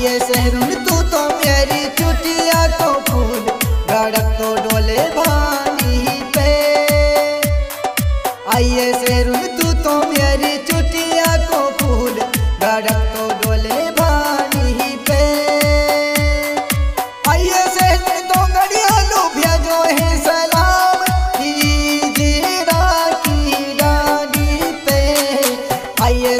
ये सहरुन तू तो मेरी चुटिया तो फूल धड़क तो डोले भानी पे। आइए सहरुन तू तो मेरी चुटिया को फूल धड़क तो डोले भानी पे। आइए सहरुन तो गड़िया लो जो है सलाम की जीरा की डाली पे। आइए